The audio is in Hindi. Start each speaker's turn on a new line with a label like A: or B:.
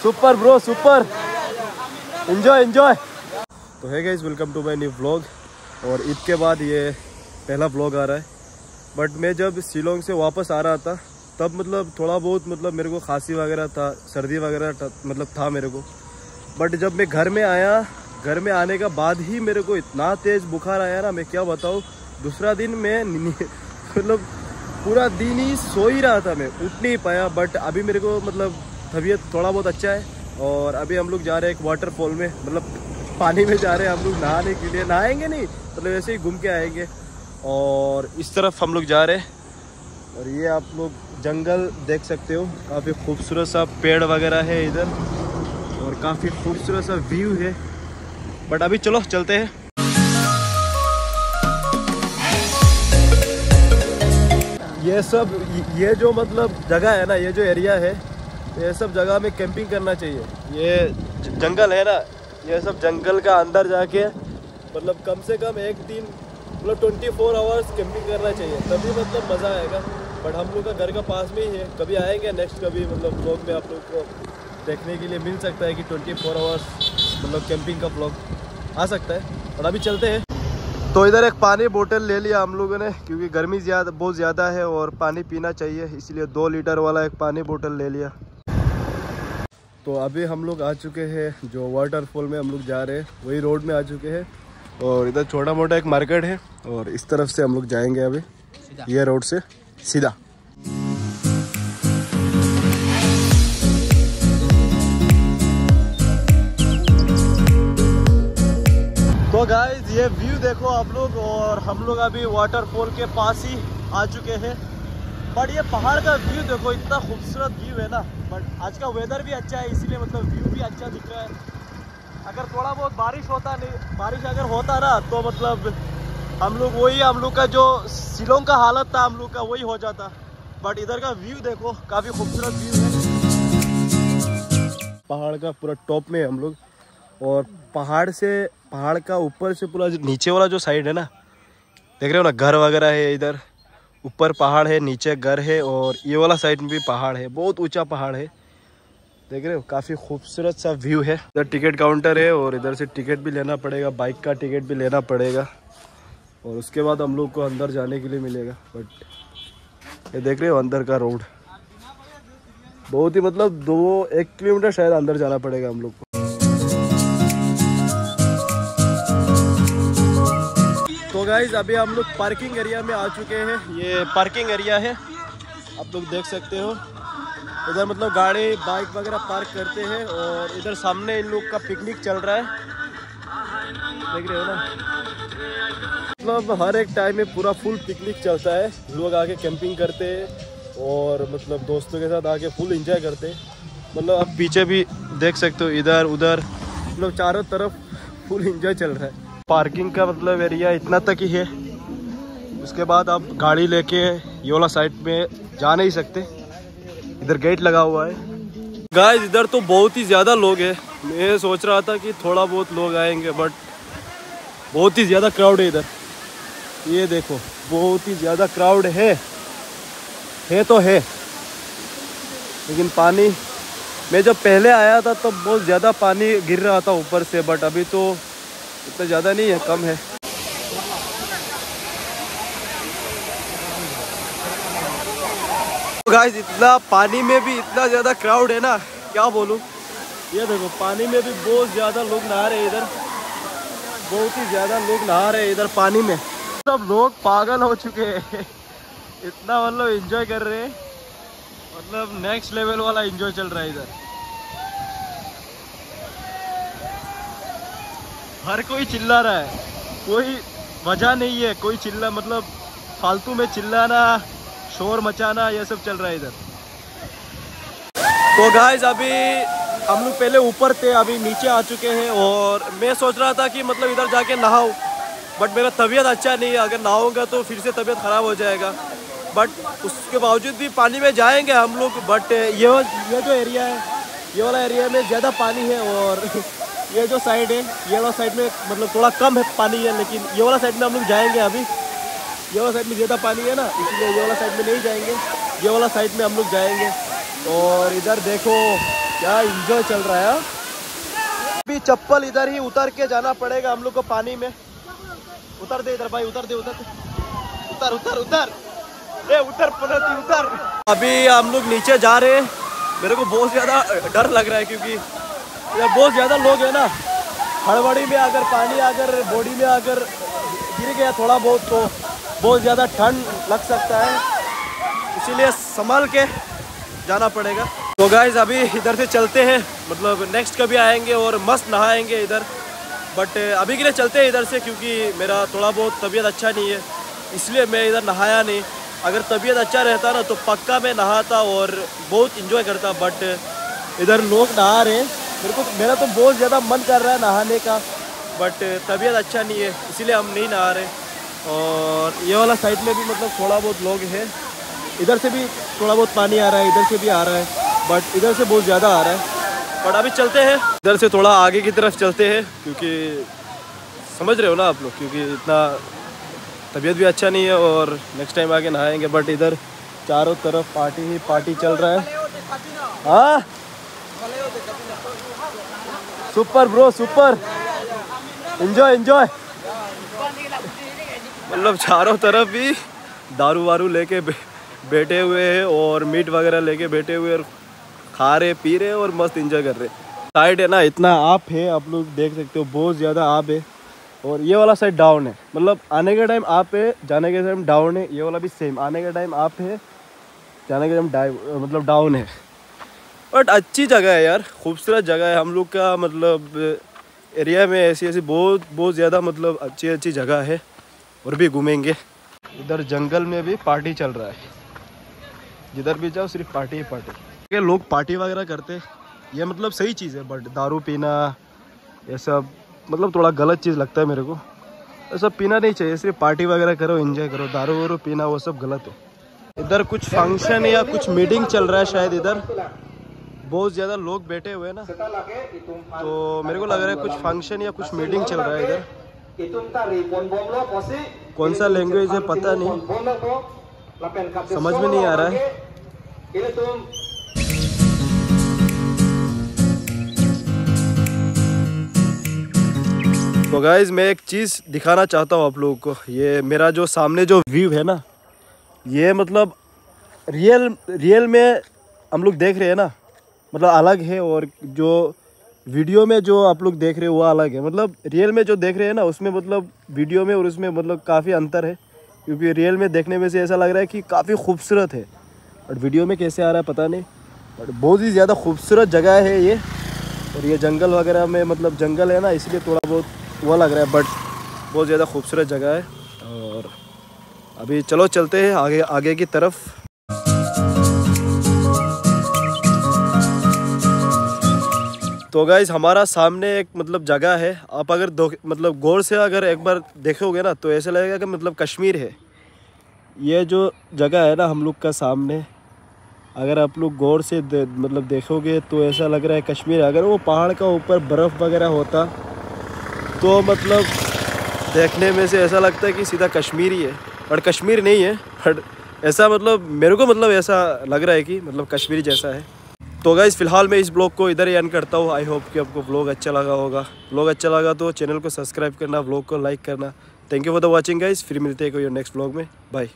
A: Super bro super enjoy enjoy तो है guys welcome to my new vlog और ईद के बाद ये पहला व्लॉग आ रहा है। बट मैं जब शिलोंग से वापस आ रहा था, तब मतलब थोड़ा बहुत मतलब मेरे को खांसी वगैरह था, सर्दी वगैरह मतलब था मेरे को। बट जब मैं घर में आया, घर में आने का बाद ही मेरे को इतना तेज बुखार आया ना, मैं क्या बताऊँ? दूसरा दिन मैं मतलब पूरा दिन ही सो ही रहा था मैं, उठ नहीं पाया बट अभी मेरे को मतलब तबीयत थोड़ा बहुत अच्छा है, और अभी हम लोग जा रहे हैं एक वाटरफॉल में मतलब पानी में जा रहे हैं हम लोग नहाने के लिए। नहाएँगे नहीं मतलब ऐसे ही घूम के आएँगे। और इस तरफ़ हम लोग जा रहे हैं, और ये आप लोग जंगल देख सकते हो, काफ़ी खूबसूरत सा पेड़ वगैरह है इधर, और काफ़ी खूबसूरत सा व्यू है। बट अभी चलो, चलते हैं। ये सब, ये जो मतलब जगह है ना, ये जो एरिया है, ये सब जगह में कैंपिंग करना चाहिए। ये जंगल है ना, ये सब जंगल का अंदर जाके मतलब कम से कम एक दिन मतलब ट्वेंटी फोर आवर्स कैंपिंग करना चाहिए। तभी मतलब मज़ा आएगा। बट हम लोग का घर का पास में ही है। कभी आएँगे नेक्स्ट कभी मतलब ब्लॉग में आप लोग को देखने के लिए मिल सकता है कि ट्वेंटी फोर आवर्स मतलब कैंपिंग का ब्लॉग आ सकता है। और अभी चलते हैं। तो इधर एक पानी बोतल ले लिया हम लोगों ने क्योंकि गर्मी ज़्यादा बहुत ज़्यादा है और पानी पीना चाहिए इसलिए दो लीटर वाला एक पानी बोतल ले लिया। तो अभी हम लोग आ चुके हैं जो वाटरफॉल में हम लोग जा रहे हैं वही रोड में आ चुके हैं। और इधर छोटा मोटा एक मार्केट है और इस तरफ़ से हम लोग जाएँगे अभी ये रोड से सीधा। गाइस ये व्यू देखो आप लोग और हम लोग अभी वाटरफॉल के पास ही आ चुके हैं। बट ये पहाड़ का व्यू देखो, इतना खूबसूरत व्यू है ना। बट आज का वेदर भी अच्छा है, इसीलिए मतलब व्यू भी अच्छा दिख रहा है। अगर थोड़ा बहुत बारिश होता नहीं, बारिश अगर होता ना तो मतलब हम लोग वही, हम लोग का जो शिलोंग का हालत था, हम लोग का वही हो जाता। बट इधर का व्यू देखो, काफ़ी खूबसूरत व्यू है। पहाड़ का पूरा टॉप में हम लोग। और पहाड़ से, पहाड़ का ऊपर से पूरा नीचे वाला जो साइड है ना, देख रहे हो ना, घर वगैरह है इधर। ऊपर पहाड़ है, नीचे घर है और ये वाला साइड में भी पहाड़ है, बहुत ऊँचा पहाड़ है। देख रहे हो, काफ़ी खूबसूरत सा व्यू है। इधर टिकट काउंटर है और इधर से टिकट भी लेना पड़ेगा बाइक का टिकट भी लेना पड़ेगा। और उसके बाद हम लोग को अंदर जाने के लिए मिलेगा बट ये देख रहे हो अंदर का रोड बहुत ही मतलब दो, एक किलोमीटर शायद अंदर जाना पड़ेगा हम लोग को। गाइज़ अभी हम लोग पार्किंग एरिया में आ चुके हैं। ये पार्किंग एरिया है। आप लोग देख सकते हो। इधर मतलब गाड़ी बाइक वगैरह पार्क करते हैं और इधर सामने इन लोग का पिकनिक चल रहा है। देख रहे हो ना? मतलब हर एक टाइम में पूरा फुल पिकनिक चलता है। लोग आके कैंपिंग करते हैं और मतलब दोस्तों के साथ आके फुल एंजॉय करते हैं। मतलब आप पीछे भी देख सकते हो इधर उधर मतलब चारों तरफ़ फुल एंजॉय चल रहा है। पार्किंग का मतलब एरिया इतना तक ही है। उसके बाद आप गाड़ी लेके योला साइड में जा नहीं सकते। इधर गेट लगा हुआ है। गाइस इधर तो बहुत ही ज़्यादा लोग हैं। मैं सोच रहा था कि थोड़ा बहुत लोग आएँगे बट बहुत ही ज़्यादा क्राउड है इधर। ये देखो, बहुत ही ज़्यादा क्राउड है। है तो है। लेकिन पानी, मैं जब पहले आया था, तब तो बहुत ज़्यादा पानी गिर रहा था ऊपर से बट अभी तो इतना ज़्यादा नहीं है, कम है। गाइस इतना पानी में भी इतना ज़्यादा क्राउड है ना, क्या बोलूँ? ये देखो, पानी में भी बहुत ज़्यादा लोग नहा रहे इधर। बहुत ही ज़्यादा लोग नहा रहे इधर पानी में। सब लोग पागल हो चुके हैं। इतना मतलब एंजॉय कर रहे हैं। मतलब नेक्स्ट लेवल वाला एंजॉय चल रहा है इधर। हर कोई चिल्ला रहा है। कोई वजह नहीं है, कोई चिल्ला मतलब फालतू में चिल्लाना, शोर मचाना, ये सब चल रहा है इधर। तो गाइस अभी हम लोग पहले ऊपर थे, अभी नीचे आ चुके हैं और मैं सोच रहा था कि मतलब इधर जाके नहाऊं बट मेरा तबीयत अच्छा नहीं है। अगर नहाऊँगा तो फिर से तबीयत ख़राब हो जाएगा। बट उसके बावजूद भी पानी में जाएँगे हम लोग बट ये ये जो एरिया है, ये वाला एरिया में ज़्यादा पानी है और ये जो साइड है, ये वाला साइड में मतलब थोड़ा कम है पानी है, लेकिन ये वाला साइड में हम लोग जाएँगे अभी। ये वाला साइड में ज़्यादा पानी है ना, इसलिए ये वाला साइड में नहीं जाएँगे। ये वाला साइड में हम लोग जाएँगे। और इधर देखो, क्या इंजॉय चल रहा है। अभी चप्पल इधर ही उतर के जाना पड़ेगा हम लोग को पानी में। उतर दे इधर भाई, उतर दे उतर दे। उतर उतर उतर। ए, उतर पनती उतर। अभी हम लोग नीचे जा रहे हैं। मेरे को बहुत ज़्यादा डर लग रहा है क्योंकि इधर बहुत ज़्यादा लोग हैं ना, हड़बड़ी में अगर पानी अगर बॉडी में अगर गिर गया थोड़ा बहुत तो बहुत ज़्यादा ठंड लग सकता है। इसीलिए संभाल के जाना पड़ेगा। तो गाइज़ अभी इधर से चलते हैं मतलब नेक्स्ट कभी आएँगे और मस्त नहाएँगे इधर। बट अभी के लिए चलते हैं इधर से क्योंकि मेरा थोड़ा बहुत तबीयत अच्छा नहीं है, इसलिए मैं इधर नहाया नहीं। अगर तबीयत अच्छा रहता ना तो पक्का मैं नहाता और बहुत इंजॉय करता बट इधर लोग नहा रहे हैं। मेरे को मेरा तो बहुत ज़्यादा मन कर रहा है नहाने का बट तबीयत अच्छा नहीं है, इसीलिए हम नहीं नहा रहे। और ये वाला साइड में भी मतलब थोड़ा बहुत लोग हैं। इधर से भी थोड़ा बहुत पानी आ रहा है, इधर से भी आ रहा है बट इधर से बहुत ज़्यादा आ रहा है। बट अभी चलते हैं। इधर से थोड़ा आगे की तरफ़ चलते हैं, क्योंकि समझ रहे हो ना आप लोग, क्योंकि इतना तबीयत भी अच्छा नहीं है और नेक्स्ट टाइम आके नहाएँगे बट इधर चारों तरफ़ पार्टी ही पार्टी चल रहा है। हाँ? Super bro super enjoy enjoy मतलब चारों तरफ़ भी दारू वारू लेके बैठे हुए हैं और मीट वगैरह लेके बैठे हुए और खा रहे, पी रहे और मस्त इंजॉय कर रहे साइड है ना, इतना आप है, आप लोग देख सकते हो, बहुत ज़्यादा आप है। और ये वाला साइड डाउन है। मतलब आने के टाइम आप है, जाने के टाइम डाउन है, ये वाला भी सेम आने के टाइम आप है, जाने के टाइम मतलब डाउन है। बट अच्छी जगह है यार, खूबसूरत जगह है। हम लोग का मतलब एरिया में ऐसी ऐसी बहुत बहुत ज़्यादा मतलब अच्छी अच्छी जगह है और भी घूमेंगे। इधर जंगल में भी पार्टी चल रहा है। जिधर भी जाओ, सिर्फ़ पार्टी ही पार्टी लोग पार्टी वगैरह करते ये मतलब सही चीज़ है, बट दारू पीना, ये सब मतलब थोड़ा गलत चीज़ लगता है मेरे को। ये सब पीना नहीं चाहिए, सिर्फ़ पार्टी वगैरह करो एंजॉय करो। दारू वारू पीना, वो सब गलत है। इधर कुछ फ़ंक्शन या कुछ मीटिंग चल रहा है शायद इधर। बहुत ज़्यादा लोग बैठे हुए हैं ना। तो मेरे को लग रहा है कुछ फ़ंक्शन या कुछ मीटिंग चल रहा है इधर। कौन सा लैंग्वेज है पता नहीं। समझ में नहीं आ रहा है। तो गाइज़ मैं एक चीज़ दिखाना चाहता हूँ आप लोगों को। ये मेरा जो सामने जो व्यू है ना ये मतलब रियल रियल में हम लोग देख रहे हैं ना मतलब अलग है और जो वीडियो में जो आप लोग देख रहे हो वो अलग है। मतलब रियल में जो देख रहे हैं ना, उसमें मतलब वीडियो में और उसमें मतलब काफ़ी अंतर है। क्योंकि रियल में देखने में से ऐसा लग रहा है कि काफ़ी खूबसूरत है। और वीडियो में कैसे आ रहा है पता नहीं। बट बहुत ही ज़्यादा खूबसूरत जगह है ये। और ये जंगल वगैरह में मतलब जंगल है ना, इसलिए थोड़ा बहुत वो लग रहा है बट बहुत ज़्यादा खूबसूरत जगह है। और अभी चलो चलते हैं आगे आगे की तरफ़। तो गाइज़ हमारा सामने एक मतलब जगह है। आप अगर दो मतलब गौर से अगर एक बार देखोगे ना तो ऐसा लगेगा कि मतलब कश्मीर है। ये जो जगह है ना हम लोग का सामने अगर आप लोग गौर से दे, मतलब देखोगे तो ऐसा लग रहा है कश्मीर अगर वो पहाड़ का ऊपर बर्फ़ वगैरह होता तो मतलब देखने में से ऐसा लगता है कि सीधा कश्मीर ही है। बट कश्मीर नहीं है बट ऐसा मतलब मेरे को मतलब ऐसा लग रहा है कि मतलब कश्मीर जैसा है। तो गाइज़ फ़िलहाल मैं इस ब्लॉग को इधर ही एंड करता हूँ। आई होप कि आपको ब्लॉग अच्छा लगा होगा। ब्लॉग अच्छा लगा तो चैनल को सब्सक्राइब करना ब्लॉग को लाइक करना। Thank you for the watching guys फिर मिलते हैं कोई नेक्स्ट ब्लॉग में। बाय